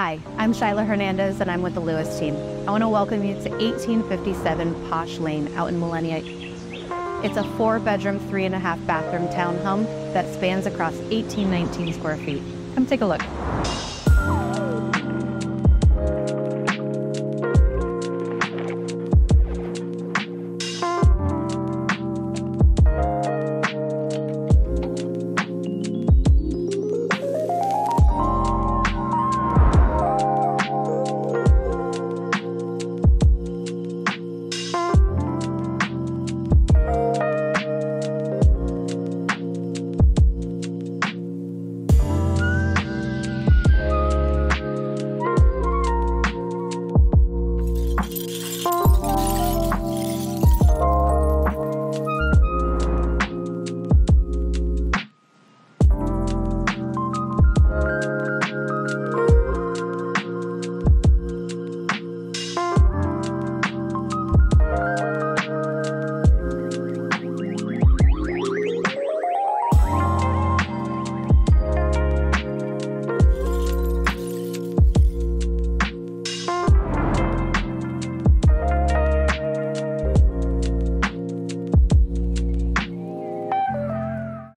Hi, I'm Shylia Hernandez and I'm with the Lewis team. I want to welcome you to 1857 Posh Lane out in Millenia. It's a four bedroom, three and a half bathroom townhome that spans across 1819 square feet. Come take a look.